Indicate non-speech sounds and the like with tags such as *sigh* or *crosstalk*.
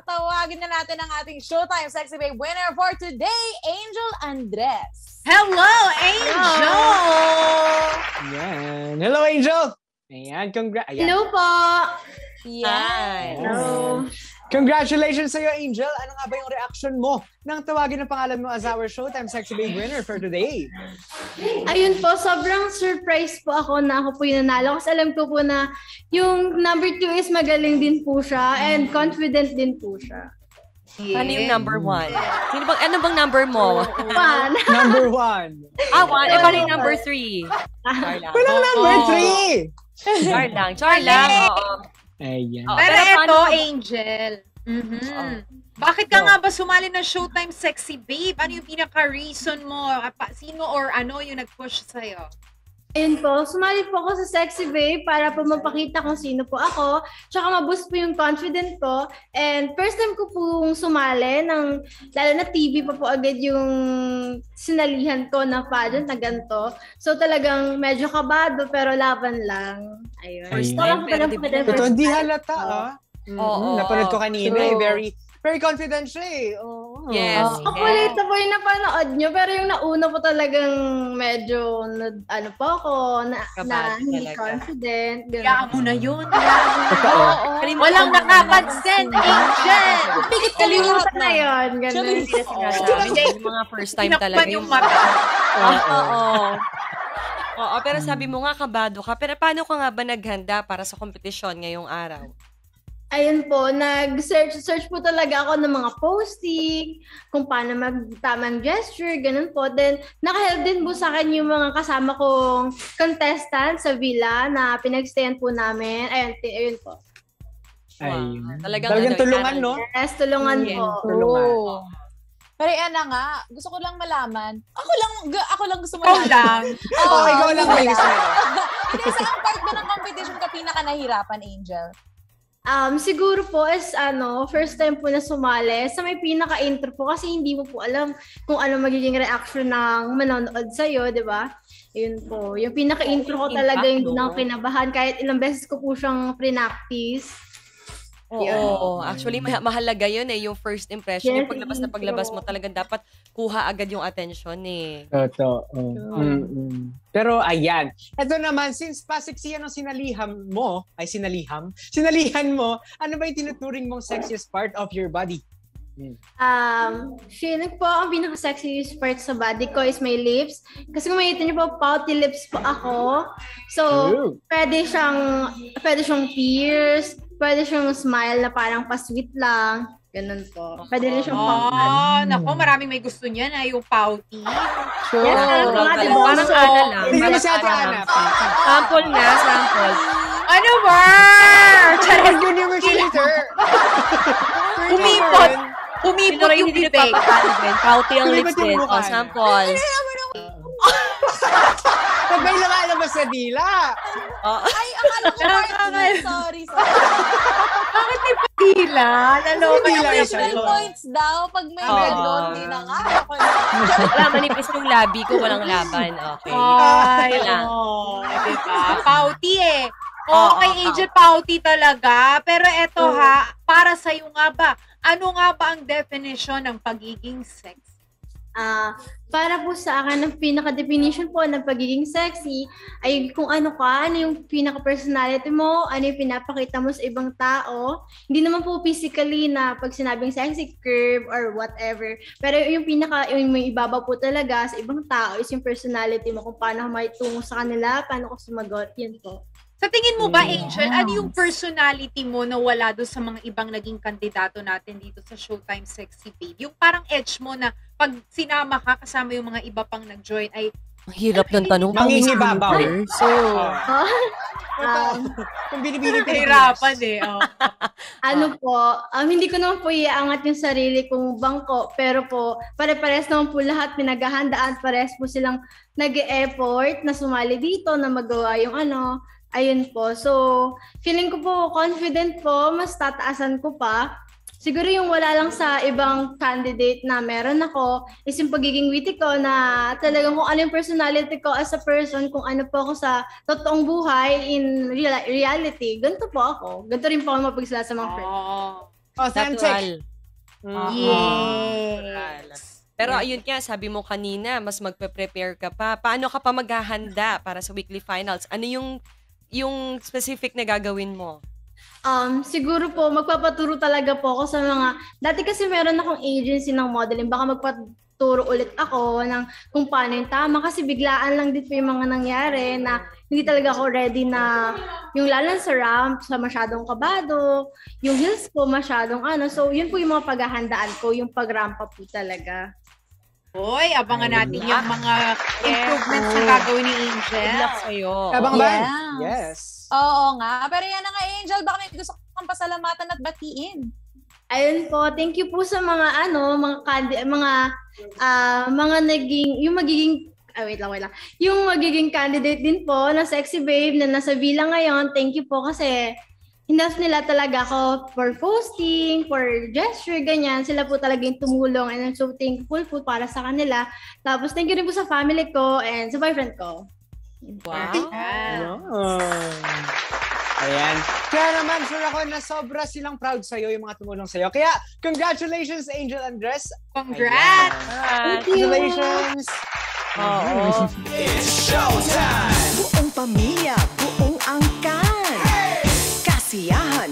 tawagin na natin ang ating Showtime Sexy Babe winner for today, Angel Andres. Hello, Angel! Yan. Hello, Angel! Ayan, congrats. Hello po! Yan. Hello. Congratulations sa'yo, Angel. Ano nga ba yung reaction mo nang tawagin ang pangalan mo as our Showtime Sexy Babe winner for today? Ayun po, sobrang surprise po ako na ako po yung nanalo kasi alam ko po na yung number two is magaling din po siya and confident din po siya. Yeah. Ano yung number one? Sino bang, ano bang number mo? Pan! *laughs* Number one. ah, one. Eh, paano yung number three? Walang number three! Char lang. Char lang. Oo. Ayan. Oo. Pero, paano- Angel. Mhm. Oo. Bakit ka Oo. nga ba sumali ng Showtime Sexy Babe? Ano yung pinaka-reason mo? Sino or ano yung nag-push sa'yo? Ayun po, sumali po ako sa Sexy Babe para po mapakita kung sino po ako. Tsaka maboost po yung confident ko. And first time ko pong sumali ng, lalo na TV pa po agad yung sinalihan ko na pageant na ganito. So talagang medyo kabado pero laban lang. Ayun. First time, lang po Ito, first hindi halata, ah. Oo. Mm, Napanood ko kanina, eh, very, very confident siya eh. Oo. Yes. Oh, ako ulit na po yung napanood nyo, pero yung nauna po talagang medyo, na, ano po ako, na, na hindi talaga. confident. ganun. Hayaan mo na yun. Kalimutan Walang nakapansin, Angel! Pigit Kalimutan na yun. Ganun. Hindi na sinasabi. Yung mga first time talaga. yung mata. Oo. Oo. Oo, pero sabi mo nga kabado ka. Pero paano ka nga ba naghanda para sa kompetisyon ngayong araw? Ayun po, nag-search search po talaga ako ng mga posting, kung paano magtamang gesture, ganun po. Then, nakahelp din po sa akin yung mga kasama kong contestant sa villa na pinagstayan po namin. Ayun, t- ayun po. Ayun. Wow. Talagang Talagang ano, tulungan, no? Yes, tulungan Yes. po. Tulungan. Oo. Pero yan na nga, gusto ko lang malaman. Ako lang, ako lang gusto malaman. lang. Oo, Oh, ikaw lang may gusto mo. *laughs* Hindi, saan part ba ng competition ka pinaka nahirapan, Angel? Um, siguro po is ano, first time po na sumali sa may pinaka-intro po kasi hindi mo po alam kung ano magiging reaction ng manonood sa'yo, di ba? Yun po. Yung pinaka-intro ko talaga yung nang kinabahan kahit ilang beses ko po siyang pre-practice. Oo, Yun. actually ma- mahalaga 'yun eh, yung first impression, Yes, yung paglabas na paglabas mo talagang dapat kuha agad yung attention eh. Totoo. Mm-mm. Pero ayan. Ito naman, since pasiksiyan ang sinalihan mo, ay sinaliham, sinalihan mo, ano ba yung tinuturing mong sexiest part of your body? Um, feeling po ang pinaka-sexy part sa body ko is my lips. Kasi kung makita niyo po, pouty lips po ako. So, Ooh. pwede siyang, pwede siyang pierce, pwede siyang smile na parang pa-sweet lang. Ganun po. Pwede rin siyang pang Oh, nako, maraming may gusto niyan ay yung pouty. Sure. Yes, ano nga, Parang diba? parang So, ana lang. Hindi na si Ate ana. Sample nga, sample. Ano ba? *laughs* Charis University. Umipot. Sino Umipot rin yung bibig. Pouty ang lips yung din. niya. sample. Pag may lumalabas sa dila. Oh. Ay, akala ko part two. Sorry, sorry. Bakit may padila? Naloka na lang yung points daw pag may Oo. medal. Hindi na nga. Wala, manipis yung labi ko, walang laban. Okay. Ay, oo. Diba? Pouty eh. Oo, Oo, kay. Angel Pouty talaga. Pero eto ha, para sa'yo nga ba, ano nga ba ang definition ng pagiging sex? Ah, para po sa akin, ang pinaka-definition po ng pagiging sexy ay kung ano ka, ano yung pinaka-personality mo, ano yung pinapakita mo sa ibang tao. Hindi naman po physically na pag sinabing sexy curve or whatever. Pero yung pinaka, yung may ibaba po talaga sa ibang tao is yung personality mo, kung paano ka maitungo sa kanila, paano ka sumagot, yun po. Sa tingin mo ba, Yes. Angel, ano yung personality mo na wala doon sa mga ibang naging kandidato natin dito sa Showtime Sexy Babe? Yung parang edge mo na pag sinama ka kasama yung mga iba pang nag-join ay Ang hirap ng tanong. Mangingibabaw. So, Ah, Totoo. Kung binibili *laughs* nahirapan eh. Oh. *laughs* Ano po, um, hindi ko naman po iaangat yung sarili kong bangko, pero po, pare-pares naman po lahat pinaghahandaan, pares po silang nag-e-effort na sumali dito, na magawa yung ano, ayun po. So, feeling ko po, confident po, mas tataasan ko pa. Siguro yung wala lang sa ibang candidate na meron ako is yung pagiging witty ko na talagang kung ano yung personality ko as a person, kung ano po ako sa totoong buhay in real- reality. Ganito po ako. Ganito rin po ako mapagsala sa mga friends. Oh. Authentic. Natural. Mm. Yes. Pero ayun nga, sabi mo kanina, mas magpe-prepare ka pa. Paano ka pa maghahanda para sa weekly finals? Ano yung yung specific na gagawin mo? Um, siguro po, magpapaturo talaga po ako sa mga, dati kasi meron akong agency ng modeling, baka magpaturo ulit ako ng kung paano yung tama kasi biglaan lang din po yung mga nangyari na hindi talaga ako ready na yung lalo sa ramp, sa masyadong kabado, yung heels ko masyadong ano, so yun po yung mga paghahandaan ko, yung pag-ramp up po talaga. Hoy, abangan natin yung mga improvements na gagawin ni Angel. Good luck sa'yo. Abangan. Yes. Yes. Oo nga. Pero yan na nga, Angel. Baka may gusto kang pasalamatan at batiin. Ayun po, thank you po sa mga ano, mga kandi- mga ah, mga naging yung magiging ah, wait lang, wait lang. Yung magiging candidate din po na sexy babe na nasa villa ngayon, thank you po kasi hindas nila talaga ako for posting, for gesture, ganyan. Sila po talaga yung tumulong and I'm so thankful po para sa kanila. Tapos thank you rin po sa family ko and sa boyfriend ko. Wow! Yeah. Wow. Ayan. Kaya naman, sure ako na sobra silang proud sa'yo yung mga tumulong sa'yo. Kaya, congratulations, Angel Andres. Congrats! Congratulations! You. Oo. It's showtime! Buong pamilya, buong angkan. Hey! Kasiyahan,